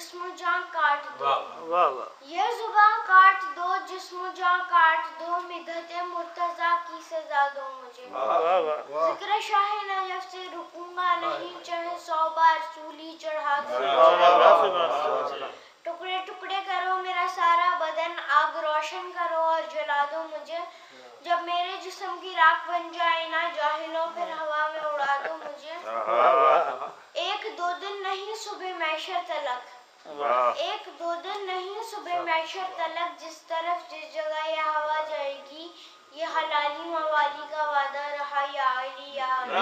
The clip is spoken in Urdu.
جسم و جان کاٹ دو۔ واہ واہ۔ یہ زباں کاٹ دو جسم و جان کاٹ دو مدت مرتضی کی سزا دو مجھے۔ واہ واہ ذکر شاہ نجف سے رکوں گا نہیں چاہے سو بار سولی چڑھا دو۔ ٹکڑے ٹکڑے کرو میرا سارا بدن آگ روشن کرو اور جلا دو مجھے۔ جب میرے جسم کی راک بن جائے نا جاہلوں پھر ہوا میں اڑا دو مجھے۔ واہ واہ ایک دو دن نہیں صبح میشر تلک۔ ایک دو دن نہیں صبح میشر تلک جس طرف جس جگہ یہ ہوا جائے گی یہ حلالی موالی کا وعدہ رہا یا علی یا علی۔